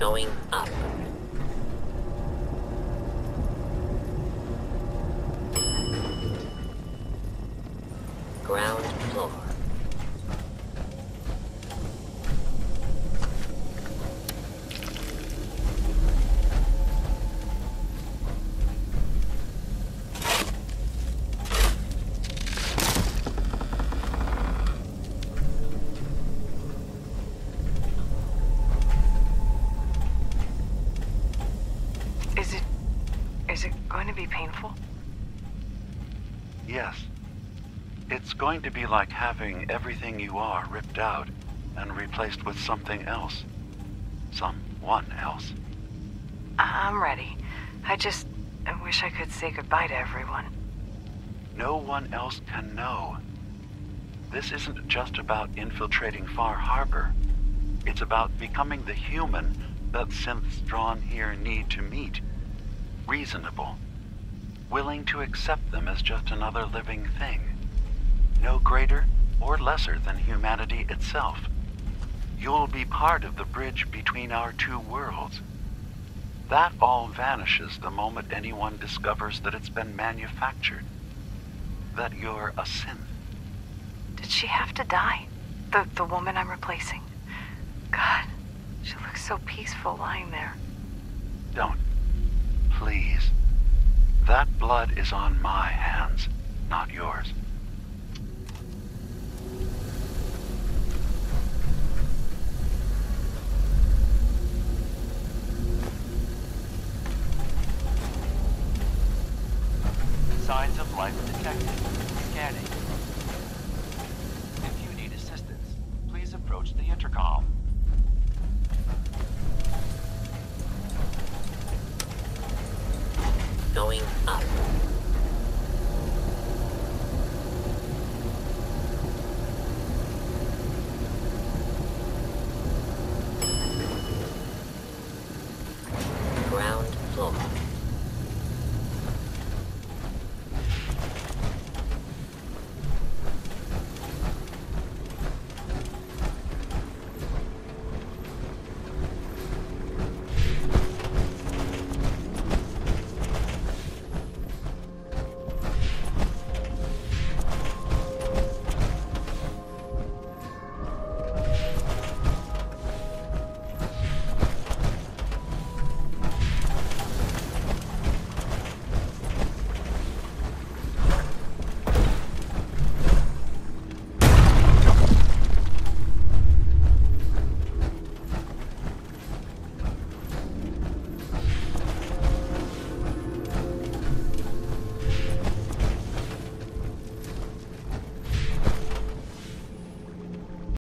Going up. Ground floor. Is it. Is it going to be painful? Yes. It's going to be like having everything you are ripped out and replaced with something else. Someone else. I'm ready. I just. I wish I could say goodbye to everyone. No one else can know. This isn't just about infiltrating Far Harbor. It's about becoming the human that synths drawn here need to meet. Reasonable. Willing to accept them as just another living thing. No greater or lesser than humanity itself. You'll be part of the bridge between our two worlds. That all vanishes the moment anyone discovers that it's been manufactured. That you're a synth. Did she have to die? The, the woman I'm replacing? God, she looks so peaceful lying there. Don't. Please. That blood is on my hands, not yours. Signs of life detected. Scanning. If you need assistance, please approach the intercom. Going up.